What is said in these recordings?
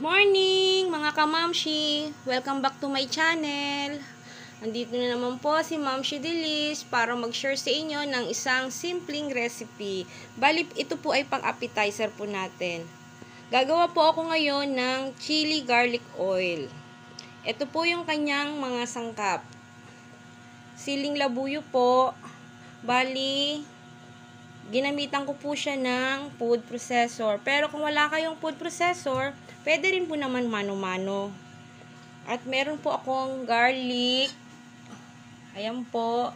Morning mga kamamshi! Welcome back to my channel! Andito na naman po si Mamshi Delis para mag-share sa inyo ng isang simpleng recipe. Bali, ito po ay pang-appetizer po natin. Gagawa po ako ngayon ng chili garlic oil. Ito po yung kanyang mga sangkap. Siling labuyo po. Bali, ginamitan ko po siya ng food processor. Pero kung wala kayong food processor, pwede rin po naman mano-mano. At meron po akong garlic. Ayan po.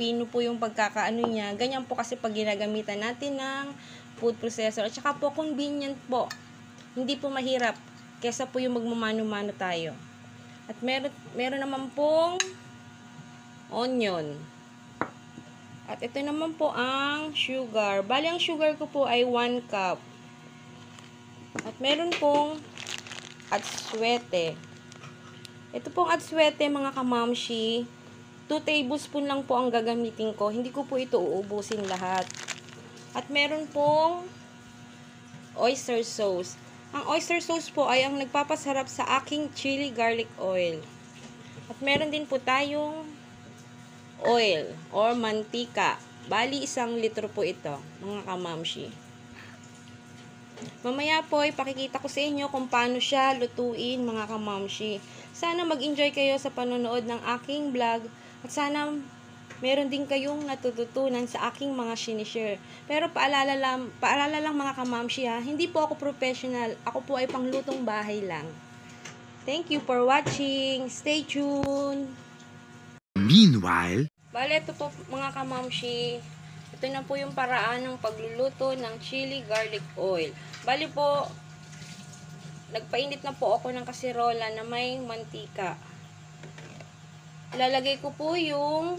Pino po yung pagkakaano niya. Ganyan po kasi pag ginagamitan natin ng food processor. At saka po convenient po. Hindi po mahirap. Kesa po yung magmamano-mano tayo. At meron, meron naman pong onion. At ito naman po ang sugar. Bali, ang sugar ko po ay 1 cup. At meron pong atswete. Ito pong atswete, mga kamamshi. 2 tablespoon lang po ang gagamitin ko. Hindi ko po ito uubusin lahat. At meron pong oyster sauce. Ang oyster sauce po ay ang nagpapasarap sa aking chili garlic oil. At meron din po tayong oil or mantika. Bali, isang litro po ito, mga kamamshi. Mamaya po, ipakikita ko sa inyo kung paano siya lutuin, mga kamamshi. Sana mag-enjoy kayo sa panonood ng aking vlog at sana meron din kayong natututunan sa aking mga sinishare. Pero paalala lang, paalala lang mga kamamshi ha, hindi po ako professional. Ako po ay panglutong bahay lang. Thank you for watching. Stay tuned. Meanwhile, Bale, ito po mga kamamshi. Ito na po yung paraan ng pagluluto ng chili garlic oil. Bali po, nagpainit na po ako ng kasirola na may mantika. Lalagay ko po yung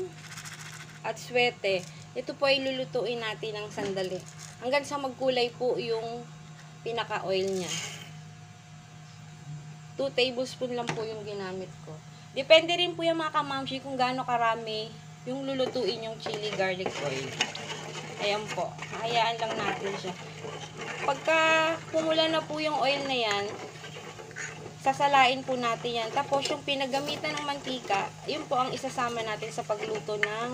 atswete. Ito po ay lulutuin natin ng sandali. Hanggang sa magkulay po yung pinaka-oil niya. 2 tablespoon lang po yung ginamit ko. Depende rin po yung mga kamamshi kung gaano karami yung lulutuin yung chili garlic oil. Ayan po. Hayaan lang natin siya. Pagka pumula na po yung oil na yan, sasalain po natin yan. Tapos yung pinagamitan ng mantika, yun po ang isasama natin sa pagluto ng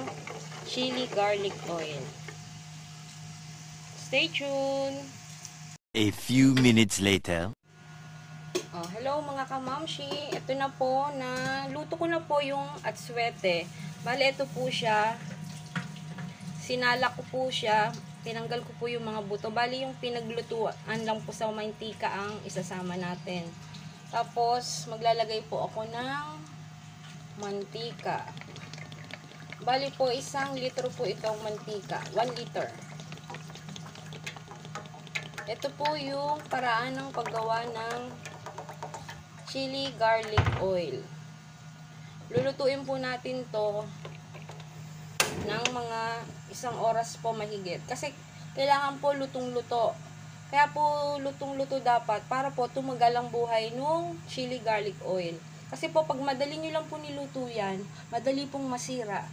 chili garlic oil. Stay tuned! a few minutes later. Oh, hello mga kamamshi. Ito na po na luto ko na po yung atswete. Bale, ito po siya. Sinala ko po siya. Tinanggal ko po yung mga buto. Bali, yung pinaglutuan lang po sa mantika ang isasama natin. Tapos, maglalagay po ako ng mantika. Bali po, isang litro po itong mantika. 1 liter. Ito po yung paraan ng paggawa ng chili garlic oil. Lulutuin po natin to ng mga isang oras po mahigit. Kasi kailangan po lutong-luto. Kaya po lutong-luto dapat para po tumagal ang buhay nung chili garlic oil. Kasi po pag madali nyo lang po niluto yan, madali pong masira.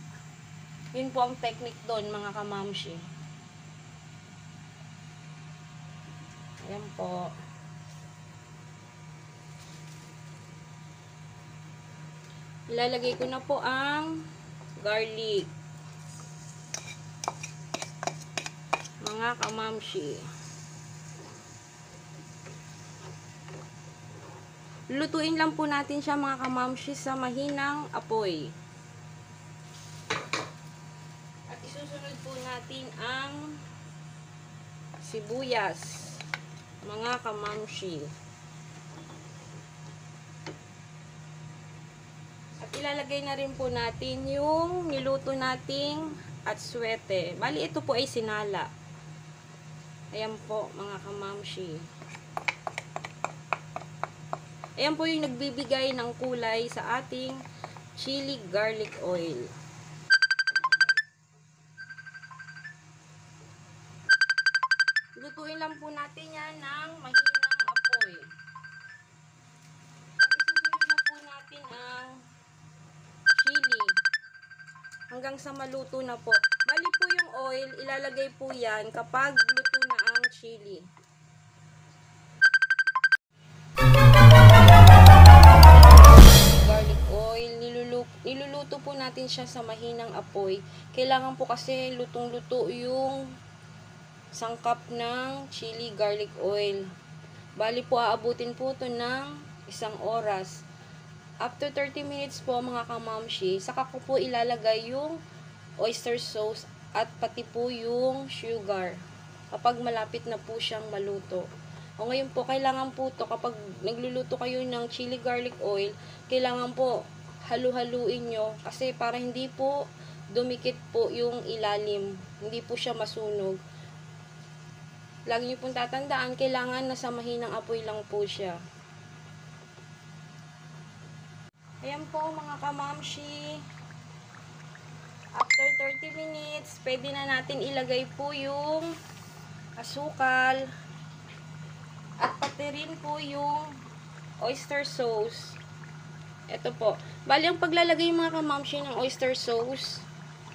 Yun po ang technique doon mga kamamshi. Ayan po. Ilalagay ko na po ang garlic. Mga kamamshi. Lutuin lang po natin siya mga kamamshi sa mahinang apoy. At isusunod po natin ang sibuyas. Mga kamamshi. Ilalagay na rin po natin yung niluto nating atswete. Bali, ito po ay sinala. Ayan po, mga kamamshi. Ayan po yung nagbibigay ng kulay sa ating chili garlic oil. Lutuin lang po natin yan ng mahinang hanggang sa maluto na po. Bali po yung oil, ilalagay po yan kapag luto na ang chili. Garlic oil, niluluto, niluluto po natin siya sa mahinang apoy. Kailangan po kasi lutong-luto yung sangkap ng chili garlic oil. Bali po aabutin po ito ng isang oras. After 30 minutes po mga kamamshi, saka ko po ilalagay yung oyster sauce at pati po yung sugar kapag malapit na po siyang maluto. O ngayon po, kailangan po to kapag nagluluto kayo ng chili garlic oil, kailangan po halu-haluin nyo kasi para hindi po dumikit po yung ilalim. Hindi po siya masunog. Lagi nyo pong tatandaan, kailangan nasa mahinang apoy lang po siya. Ayan po mga kamamshi. After 30 minutes, pwede na natin ilagay po yung asukal at pati rin po yung oyster sauce. Ito po. Bali, ang paglalagay mga kamamshi ng oyster sauce,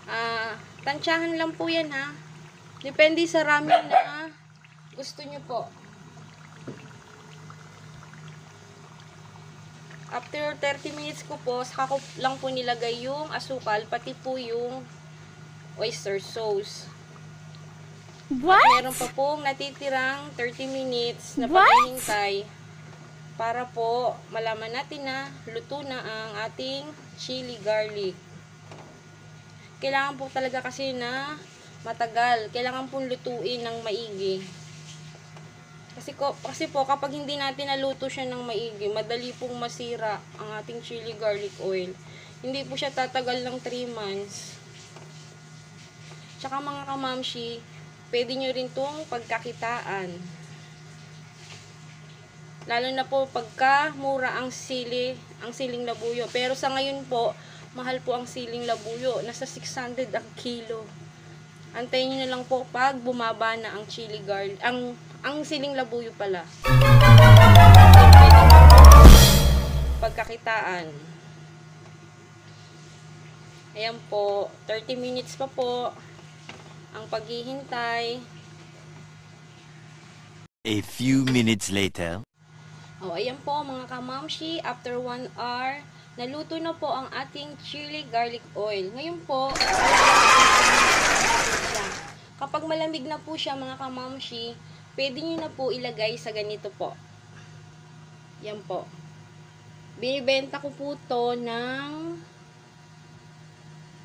ah, tansyahan lang po yan ha. Depende sa ramen na gusto nyo po. After 30 minutes ko po, saka ko lang po nilagay yung asukal, pati po yung oyster sauce. What? Meron pa pong natitirang 30 minutes na paghihintay para po malaman natin na luto na ang ating chili garlic. Kailangan po talaga kasi na matagal. Kailangan pong lutuin ng maigi. Kasi, ko, kasi po, kapag hindi natin naluto siya ng maigi, madali pong masira ang ating chili garlic oil. Hindi po siya tatagal ng 3 months. Tsaka mga kamamshi, pwede nyo rin itong pagkakitaan. Lalo na po pagka mura ang sili, ang siling labuyo. Pero sa ngayon po, mahal po ang siling labuyo. Nasa 600 ang kilo. Antayin nyo na lang po pag bumaba na ang chili garlic, ang, ang siling labuyo pala. Pagkakitaan. Ayan po, 30 minutes pa po ang paghihintay. A few minutes later. Oh, ayan po mga kamamshi, after 1 hour, naluto na po ang ating chili garlic oil. Ngayon po, kapag malamig na po siya mga kamamshi, pwede nyo na po ilagay sa ganito po. Yan po. Binibenta ko po to ng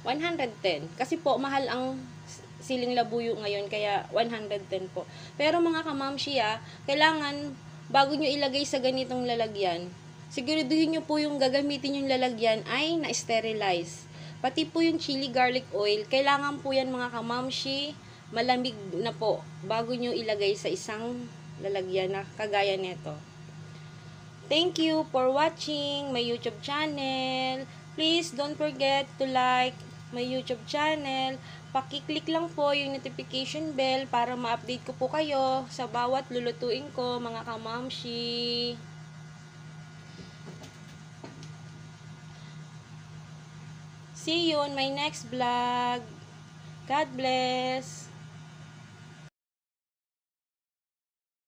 110. Kasi po, mahal ang siling labuyo ngayon, kaya 110 po. Pero mga kamamshi ah, kailangan bago nyo ilagay sa ganitong lalagyan, siguraduhin nyo po yung gagamitin yung lalagyan ay na-sterilize. Pati po yung chili garlic oil, kailangan po yan mga kamamshi, malamig na po bago nyo ilagay sa isang lalagyan na kagaya nito. Thank you for watching my YouTube channel. Please don't forget to like my YouTube channel. Pakiclick lang po yung notification bell para ma-update ko po kayo sa bawat lulutuin ko, mga kamamshi. See you on my next vlog. God bless.